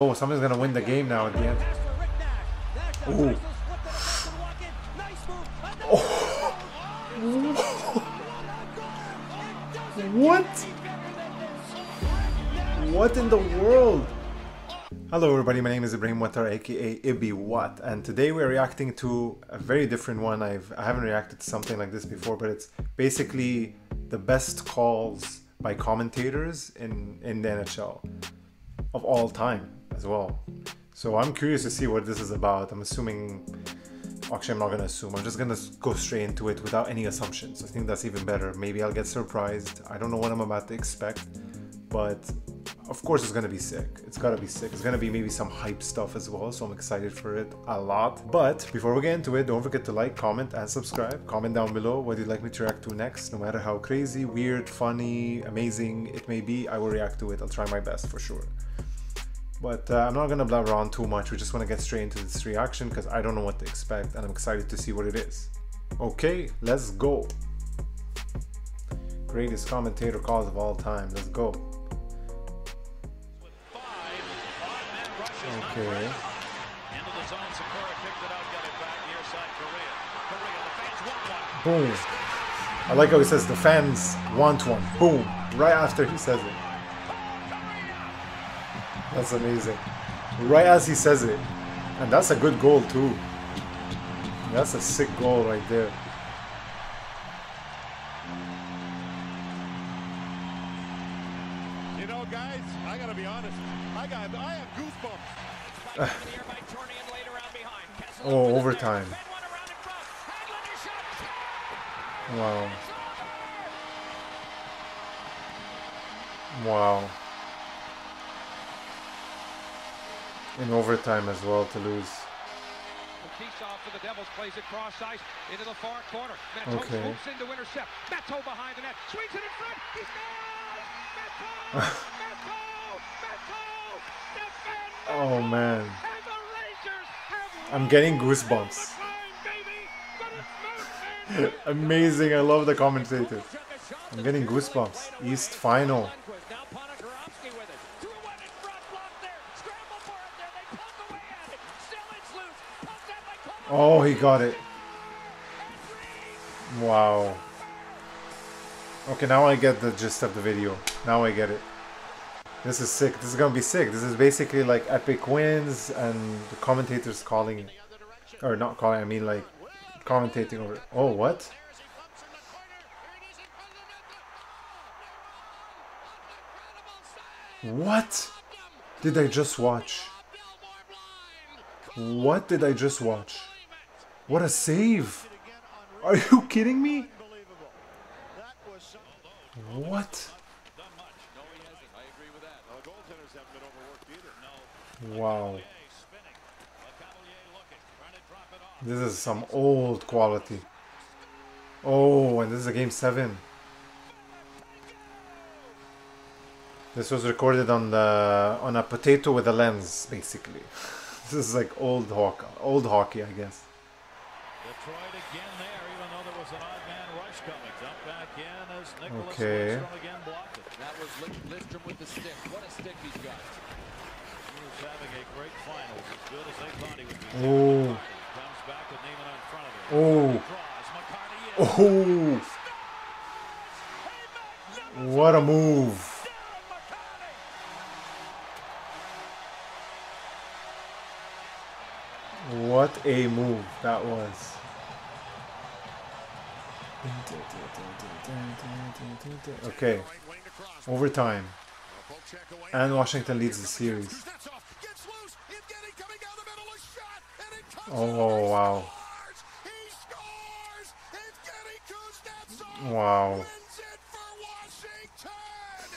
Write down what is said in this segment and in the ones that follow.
Oh, somebody's gonna win the game now at the end. Ooh. Oh. What? What in the world? Hello everybody, my name is Ibrahim Wattar aka Ibby Watt and today we're reacting to a very different one. I've I haven't reacted to something like this before, but it's basically the best calls by commentators in, in the NHL of all time as well. So I'm curious to see what this is about. I'm assuming actually I'm not gonna assume. I'm just gonna go straight into it without any assumptions. I think that's even better. Maybe I'll get surprised. I don't know what I'm about to expect, but of course it's gonna be sick. It's gotta be sick. It's gonna be maybe some hype stuff as well, so I'm excited for it a lot. But before we get into it, don't forget to like, comment, and subscribe. Comment down below what you'd like me to react to next. No matter how crazy, weird, funny, amazing it may be, I will react to it. I'll try my best for sure. But uh, I'm not gonna blabber on too much. We just want to get straight into this reaction because I don't know what to expect, and I'm excited to see what it is. Okay, let's go. Greatest commentator calls of all time. Let's go. Okay. Boom. I like how he says the fans want one. Boom. Right after he says it. That's amazing. Right as he says it. And that's a good goal too. That's a sick goal right there. You know, guys, I gotta be honest. I got, I have goosebumps. Oh, overtime. Wow. Wow. In overtime as well to lose. For the Devils plays it cross ice into the far corner. Okay. swoops in to intercept. Behind the net. Swings it in front. He scores! Oh man. And the Rangers have I'm getting goosebumps. crime, baby! But it's moved in. Amazing. I love the commentator. I'm getting goosebumps. East final. Now Ponikarovsky with it. Threw one in front, blocked there. Scramble for it there. They poke away at it. Still it's loose. Pumped out by Komarov. Oh, he got it. Wow. Okay, now I get the gist of the video. Now I get it. This is sick. This is gonna be sick. This is basically like epic wins and the commentators calling. Or not calling, I mean like commentating over. Oh, what? What did I just watch? What did I just watch? What a save! Are you kidding me? What? Wow. This is some old quality. Oh, and this is a game 7. This was recorded on the on a potato with a lens, basically. this is like old hockey, old hockey, I guess. Detroit again there, even though there was an odd man rush coming. Jump back in as Nicholas Okay. Lidstrom again blocked it. That was Lid- Lidstrom with the stick. What a stick he's got. He was having a great finals, as good as they thought he would be. Oh, Comes back with Neiman in front of him. oh, Draws, oh! What a move! What a move that was. Okay, overtime. And Washington leads the series. Oh, wow. Wow.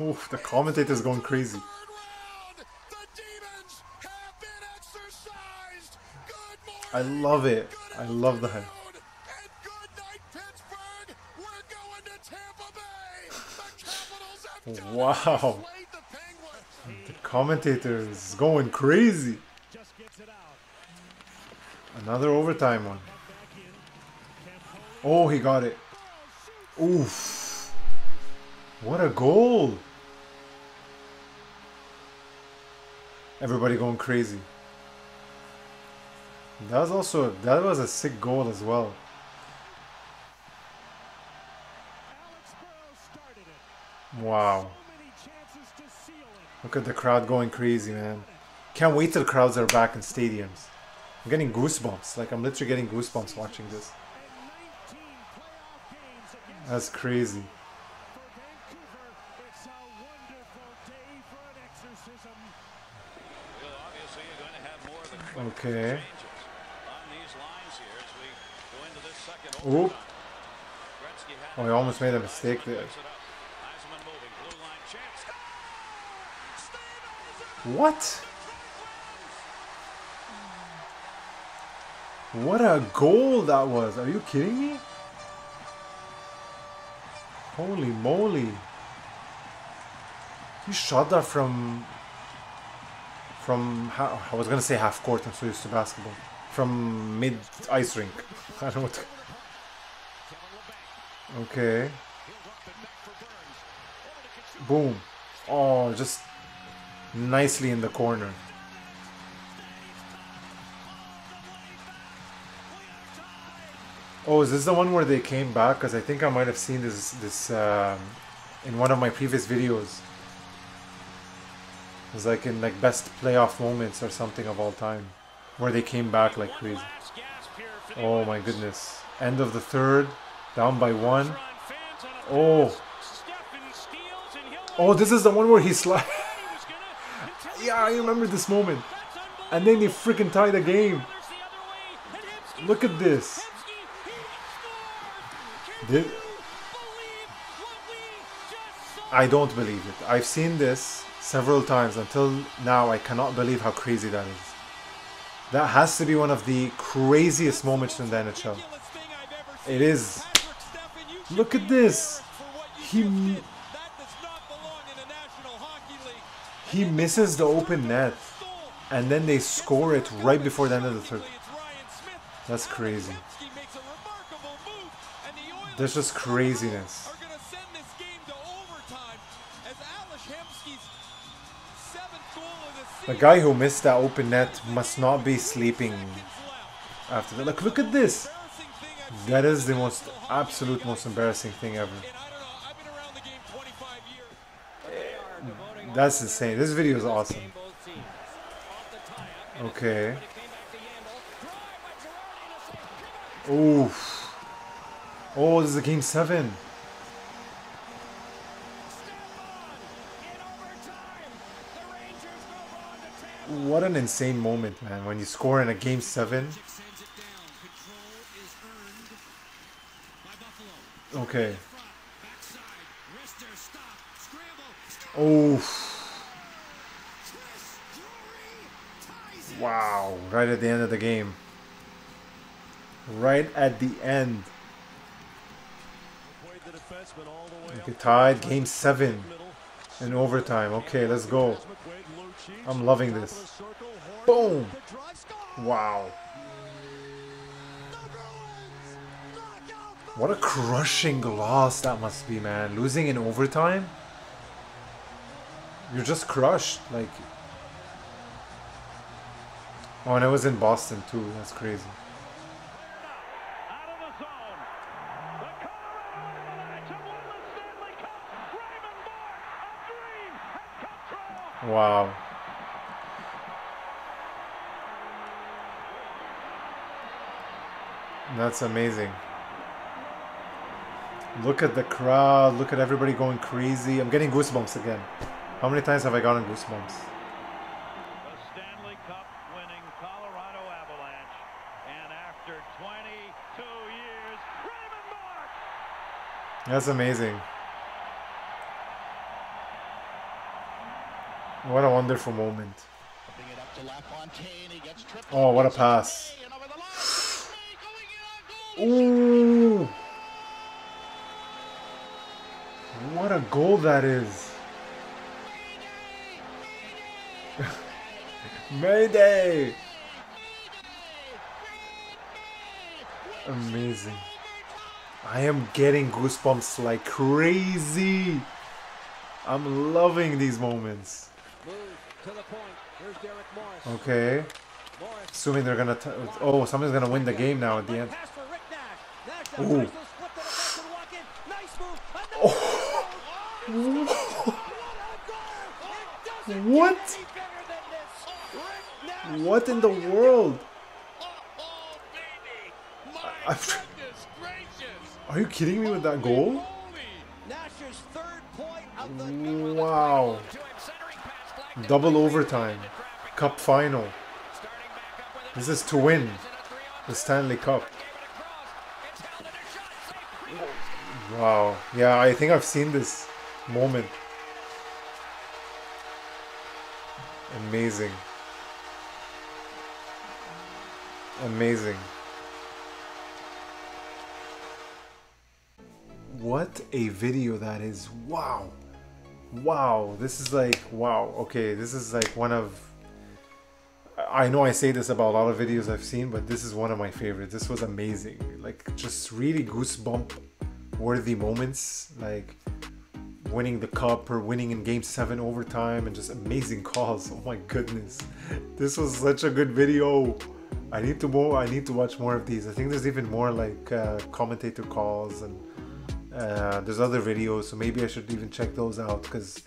Oof, the commentator's going crazy. I love it. I love the Wow. The commentator is going crazy. Another overtime one. Oh, he got it. Oof. What a goal. Everybody going crazy. That was also that was a sick goal as well. Wow. So many chances to seal it. Look at the crowd going crazy, man. Can't wait till crowds are back in stadiums. I'm getting goosebumps. Like I'm literally getting goosebumps watching this. And 19 playoff games against That's crazy. for Vancouver. It's a wonderful day for an exorcism. Well, obviously, you're going to have more of the quick Okay. changes on these lines here as we go into this second Oop. overtime. Gretzky had Oh. I almost made a mistake there. What? What a goal that was. Are you kidding me? Holy moly. He shot that from from I was gonna say half court, I'm so used to basketball. From mid ice rink. I don't know what Okay. Boom. Oh just nicely in the corner. Oh, is this the one where they came back? Because I think I might have seen this this um, in one of my previous videos. It was like in like best playoff moments or something of all time, where they came back like crazy. Last gasp here for the Oh my goodness! End of the third, down by one. Tron fans on a Oh, Stephen steals and he'll oh, this is the one where he slid. he was gonna continue yeah, I remember this moment. And then they freaking tie the game. Look at this. Did-? I don't believe it. I've seen this several times. Until now, I cannot believe how crazy that is. That has to be one of the craziest moments in the NHL. It is. Look at this. He he misses the open net, and then they score it right before the end of the third. That's crazy. There's just craziness. The guy who missed that open net must not be sleeping after that. Look, look at this. That is the most absolute, most embarrassing thing ever. And I don't know, I've been around the game 25 years. That's insane. This video is awesome. Okay. Oof. Oh, this is a game seven. What an insane moment, man. When you score in a game seven. Okay. Oof. Wow. Right at the end of the game. Right at the end. Okay, tied. Game seven. In overtime. Okay, let's go. I'm loving this. Boom. Wow. What a crushing loss that must be, man. Losing in overtime? You're just crushed. Like. Oh, and it was in Boston too. That's crazy. Wow. That's amazing. Look at the crowd. Look at everybody going crazy. I'm getting goosebumps again. How many times have I gotten goosebumps? The Stanley Cup winning Colorado Avalanche. And after 22 years, Raymond Bourque. That's amazing. What a wonderful moment. Oh, what a pass. Ooh. What a goal that is. Mayday. Amazing. I am getting goosebumps like crazy. I'm loving these moments. The point. Here's Here's Derek Morris. Okay. Morris. Assuming they're gonna. T- oh, somebody's gonna win the game now at the end. Pass for Rick Nash. Nash now Ooh. tries to split the defense and walk in. Nice move. Another What? Any better than this. Rick Nash. What in the world? Oh, I-! Are you kidding me with that goal? Holy! Nash's third point of the Wow. Double overtime. Cup final. This is to win the Stanley Cup. Wow. Yeah, I think I've seen this moment. Amazing. Amazing. What a video that is. Wow. Wow. This is like, wow. Okay, this is like one of. I know I say this about a lot of videos I've seen, but this is one of my favorites. This was amazing. Like, just really goosebump worthy moments. Like, winning the cup or winning in game seven overtime and just amazing calls. Oh my goodness. This was such a good video. I need to more I need to watch more of these. I think there's even more like uh, commentator calls and uh, there's other videos, so maybe I should even check those out because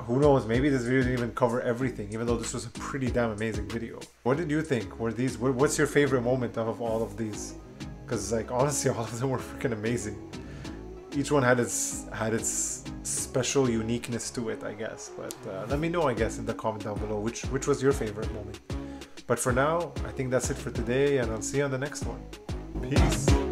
who knows, maybe this video didn't even cover everything, even though this was a pretty damn amazing video. What did you think? Were these what's your favorite moment out of all of these? Because like honestly all of them were freaking amazing each one had its had its special uniqueness to it, I guess. But uh, let me know, I guess, in the comment down below which which was your favorite moment. But for now, I think that's it for today, and I'll see you on the next one. Peace.